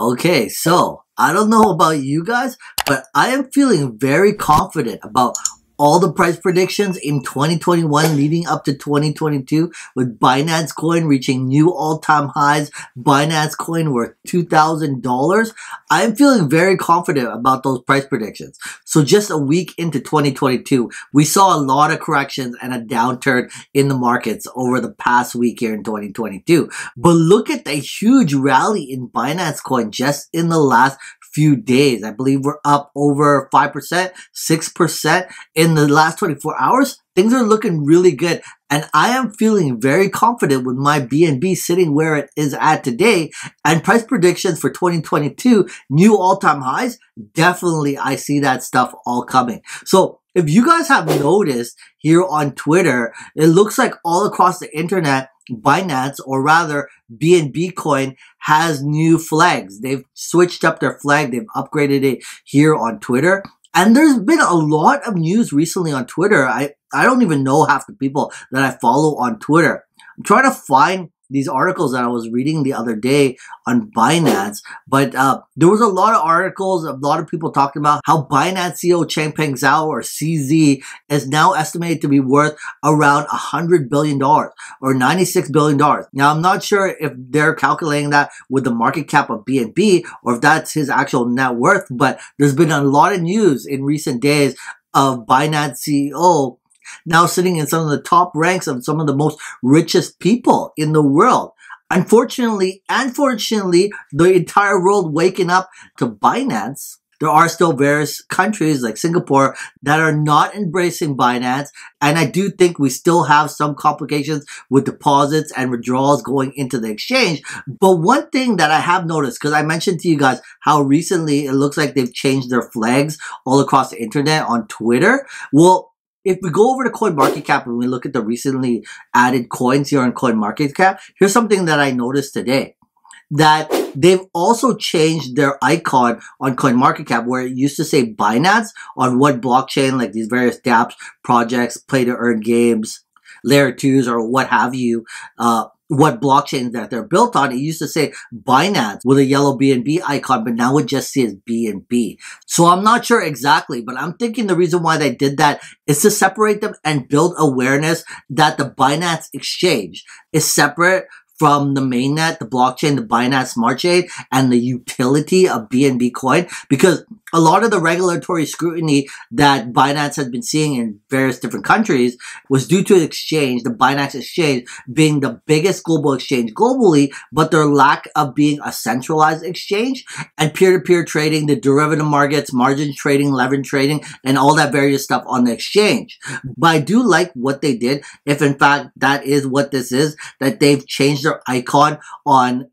Okay, so I don't know about you guys, but I am feeling very confident about all the price predictions in 2021 leading up to 2022 with Binance coin reaching new all-time highs. Binance coin worth $2,000. I am feeling very confident about those price predictions. So just a week into 2022, we saw a lot of corrections and a downturn in the markets over the past week here in 2022. But look at the huge rally in Binance coin just in the last few days. I believe we're up over 5%, 6% in the last 24 hours. Things are looking really good. And I am feeling very confident with my BNB sitting where it is at today and price predictions for 2022, new all-time highs. Definitely I see that stuff all coming. So if you guys have noticed here on Twitter, it looks like all across the internet, Binance, or rather BNB coin has new flags. They've switched up their flag. They've upgraded it here on Twitter. And there's been a lot of news recently on Twitter. I, I don't even know half the people that I follow on Twitter. I'm trying to find these articles that I was reading the other day on Binance, but uh, there was a lot of articles, a lot of people talking about how Binance CEO Changpeng Zhao or CZ is now estimated to be worth around $100 billion or $96 billion. Now, I'm not sure if they're calculating that with the market cap of BNB or if that's his actual net worth, but there's been a lot of news in recent days of Binance CEO now sitting in some of the top ranks of some of the most richest people in the world. Unfortunately, unfortunately, the entire world waking up to Binance. There are still various countries like Singapore that are not embracing Binance. And I do think we still have some complications with deposits and withdrawals going into the exchange. But one thing that I have noticed, because I mentioned to you guys how recently it looks like they've changed their flags all across the internet on Twitter. Well, if we go over to CoinMarketCap and we look at the recently added coins here on CoinMarketCap, here's something that I noticed today. That they've also changed their icon on CoinMarketCap where it used to say Binance on what blockchain, like these various dApps, projects, play to earn games, layer twos or what have you, uh, what blockchain that they're built on. It used to say Binance with a yellow BNB icon, but now it just says BNB. So I'm not sure exactly, but I'm thinking the reason why they did that is to separate them and build awareness that the Binance exchange is separate from the mainnet, the blockchain, the Binance Smart Chain, and the utility of BNB coin because a lot of the regulatory scrutiny that Binance has been seeing in various different countries was due to the exchange, the Binance exchange being the biggest global exchange globally, but their lack of being a centralized exchange and peer-to-peer trading, the derivative markets, margin trading, leverage trading, and all that various stuff on the exchange. But I do like what they did, if in fact that is what this is, that they've changed their icon on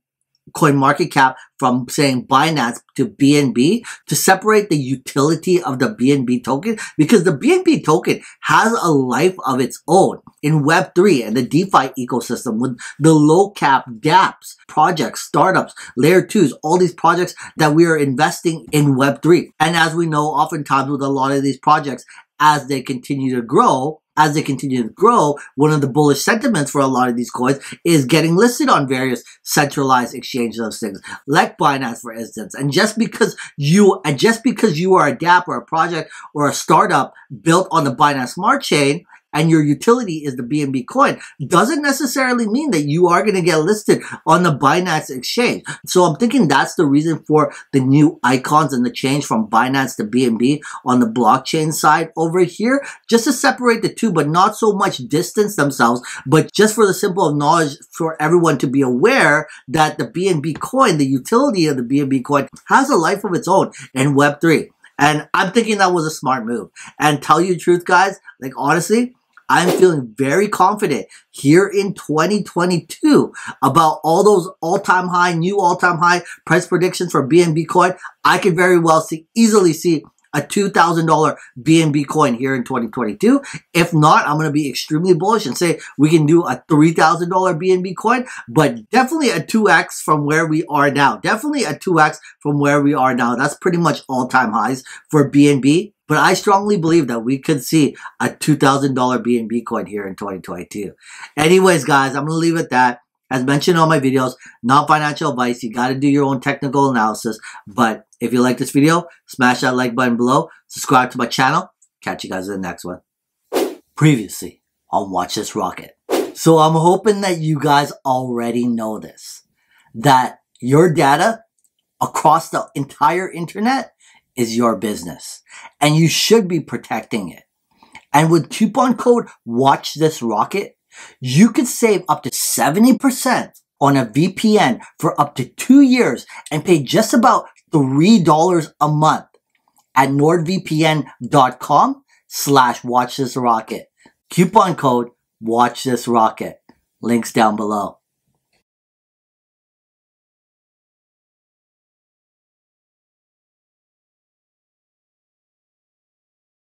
CoinMarketCap from saying Binance to BNB to separate the utility of the BNB token because the BNB token has a life of its own in Web3 and the DeFi ecosystem with the low cap dApps, projects, startups, layer twos, all these projects that we are investing in Web3. And as we know, oftentimes with a lot of these projects, as they continue to grow, as they continue to grow, one of the bullish sentiments for a lot of these coins is getting listed on various centralized exchanges of things, like Binance, for instance. And just because you, and just because you are a dApp or a project or a startup built on the Binance Smart Chain, and your utility is the BNB coin doesn't necessarily mean that you are going to get listed on the Binance exchange. So I'm thinking that's the reason for the new icons and the change from Binance to BNB on the blockchain side over here, just to separate the two, but not so much distance themselves, but just for the simple of knowledge for everyone to be aware that the BNB coin, the utility of the BNB coin has a life of its own in Web3. And I'm thinking that was a smart move. And tell you the truth, guys, like honestly, I'm feeling very confident here in 2022 about all those all-time high, new all-time high price predictions for BNB coin. I could very well see, easily see a $2,000 BNB coin here in 2022. If not, I'm going to be extremely bullish and say we can do a $3,000 BNB coin, but definitely a 2x from where we are now. Definitely a 2x from where we are now. That's pretty much all-time highs for BNB. But I strongly believe that we could see a $2,000 BNB coin here in 2022. Anyways, guys, I'm going to leave it at that. As mentioned on my videos, not financial advice. You got to do your own technical analysis. But if you like this video, smash that like button below. Subscribe to my channel. Catch you guys in the next one. Previously on Watch This Rocket. So I'm hoping that you guys already know this. That your data across the entire internet is your business. And you should be protecting it. And with coupon code Watch This Rocket, you could save up to 70% on a VPN for up to two years and pay just about $3 a month at nordvpn.com slash watch this rocket. Coupon code watch this rocket. Links down below.